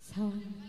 사원